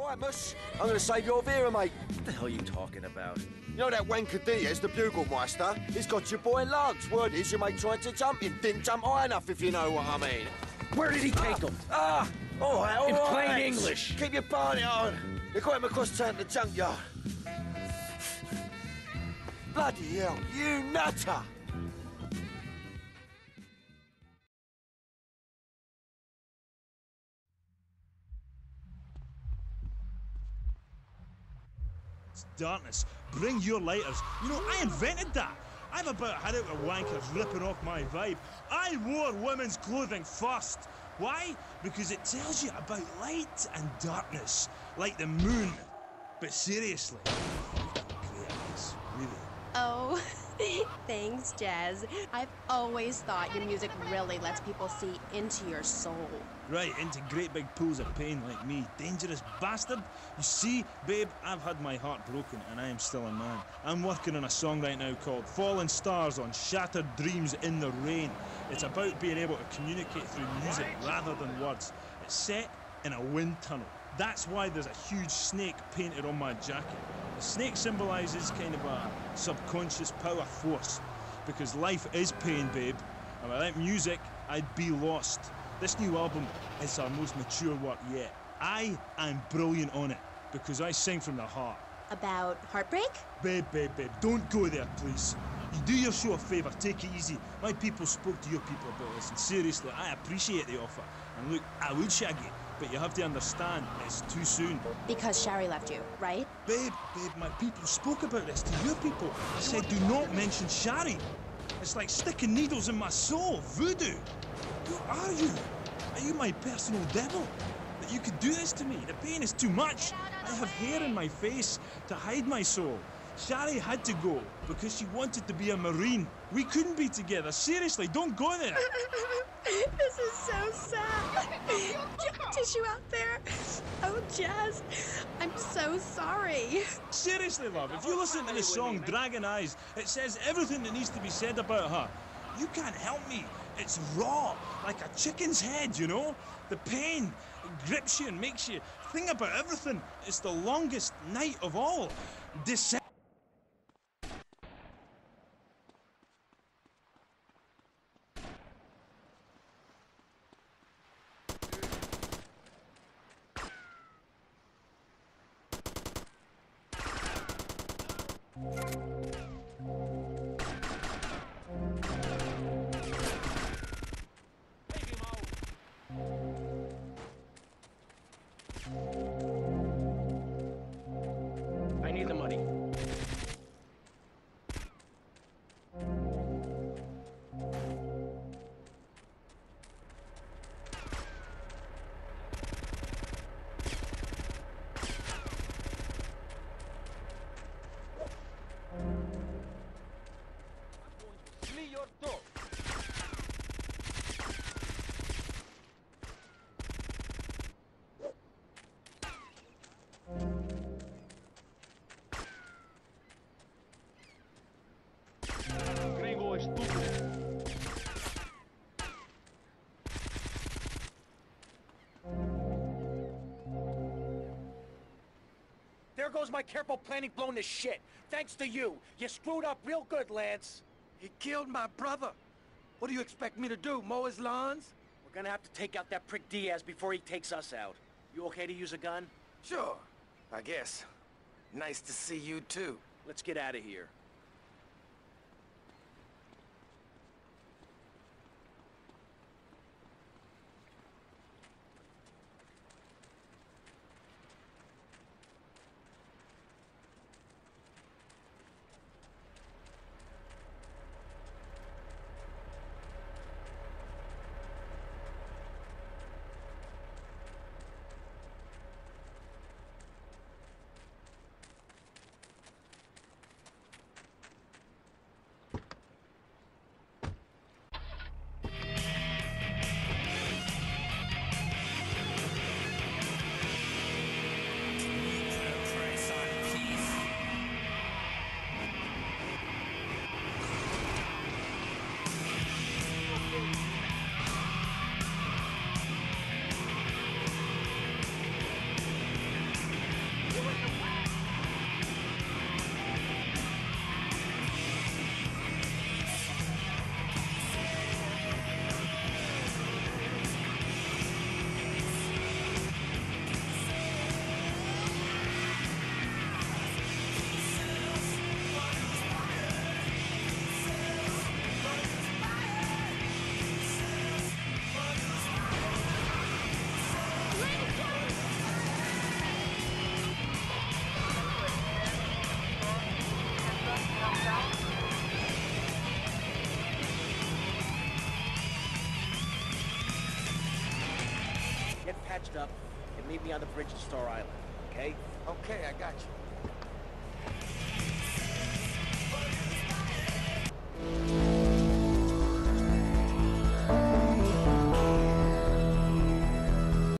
All right, Mush. I'm going to save your Vera, mate. What the hell are you talking about? You know that wanker Diaz, the bugle meister? He's got your boy Lugs. Word is your mate tried to jump him. Didn't jump high enough, if you know what I mean. Where did he take him? Ah! All right, all In right. plain English. Keep your party on. They got him across town to the junkyard. Bloody hell, you nutter! Darkness, bring your lighters. You know, I invented that. I've about had it with wankers ripping off my vibe. I wore women's clothing first. Why? Because it tells you about light and darkness, like the moon. But seriously, you've got eyes, really. Oh, thanks, Jezz. I've always thought your music really lets people see into your soul. Right, into great big pools of pain like me. Dangerous bastard. You see, babe, I've had my heart broken and I am still a man. I'm working on a song right now called Fallen Stars on Shattered Dreams in the Rain. It's about being able to communicate through music rather than words. It's set in a wind tunnel. That's why there's a huge snake painted on my jacket. Snake symbolizes kind of a subconscious power force. Because life is pain, babe. And without music, I'd be lost. This new album is our most mature work yet. I am brilliant on it because I sing from the heart. About heartbreak? Babe, babe, babe, don't go there, please. You do your show a favour, take it easy. My people spoke to your people about this, and seriously, I appreciate the offer. And look, I would shag it, but you have to understand, it's too soon. Because Shari left you, right? Babe, babe, my people spoke about this to your people. They said do not mention Shari. It's like sticking needles in my soul, voodoo. Who are you? Are you my personal devil? That you could do this to me? The pain is too much. I have hair in my face to hide my soul. Shari had to go because she wanted to be a Marine. We couldn't be together. Seriously, don't go there. this is so sad. Tissue out there. Oh, Jezz, I'm so sorry. Seriously, love, if you listen to the song Dragon Eyes, it says everything that needs to be said about her. You can't help me. It's raw, like a chicken's head, you know? The pain grips you and makes you think about everything. It's the longest night of all. December. I your estúpido. There goes my careful planning blown to shit. Thanks to you. You screwed up real good, Lance. He killed my brother. What do you expect me to do, mow his lawns? We're gonna have to take out that prick Diaz before he takes us out. You okay to use a gun? Sure, I guess. Nice to see you too. Let's get out of here. Patched up and meet me on the bridge at Star Island, okay? Okay, I got you.